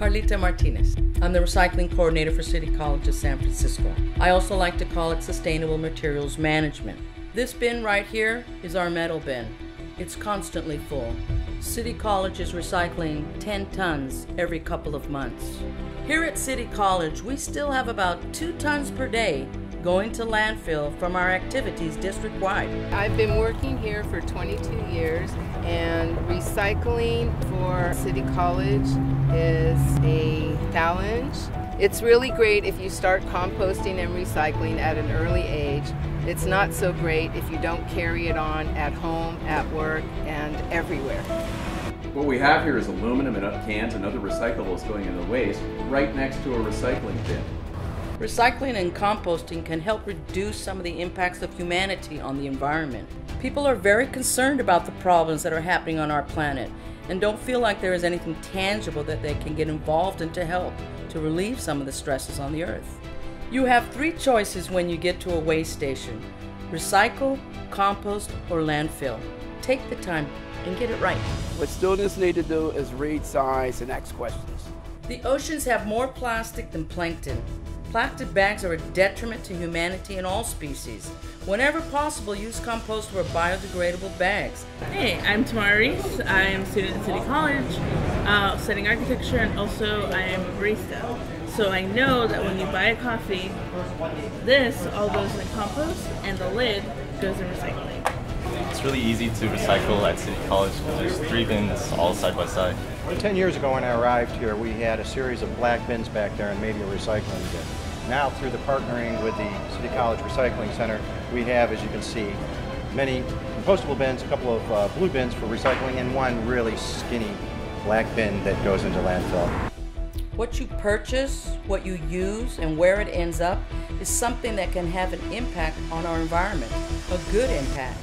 Carlita Martinez. I'm the recycling coordinator for City College of San Francisco. I also like to call it sustainable materials management. This bin right here is our metal bin. It's constantly full. City College is recycling 10 tons every couple of months. Here at City College, we still have about 2 tons per day going to landfill from our activities district wide. I've been working here for 22 years and recycling for City College is a challenge. It's really great if you start composting and recycling at an early age. It's not so great if you don't carry it on at home, at work, and everywhere. What we have here is aluminum and up cans and other recyclables going in the waste right next to a recycling bin. Recycling and composting can help reduce some of the impacts of humanity on the environment. People are very concerned about the problems that are happening on our planet and don't feel like there is anything tangible that they can get involved in to help to relieve some of the stresses on the earth. You have three choices when you get to a waste station recycle, compost, or landfill. Take the time and get it right. What students need to do is read signs and ask questions. The oceans have more plastic than plankton. Plastic bags are a detriment to humanity and all species. Whenever possible, use compost or biodegradable bags. Hey, I'm Tamara Reese. I am a student at City College, uh, studying architecture, and also I am a barista. So I know that when you buy a coffee, this all goes in compost, and the lid goes in recycling. It's really easy to recycle at City College because there's three bins all side by side. Ten years ago when I arrived here, we had a series of black bins back there and maybe a recycling bin. Now, through the partnering with the City College Recycling Center, we have, as you can see, many compostable bins, a couple of uh, blue bins for recycling, and one really skinny black bin that goes into landfill. What you purchase, what you use, and where it ends up is something that can have an impact on our environment, a good impact.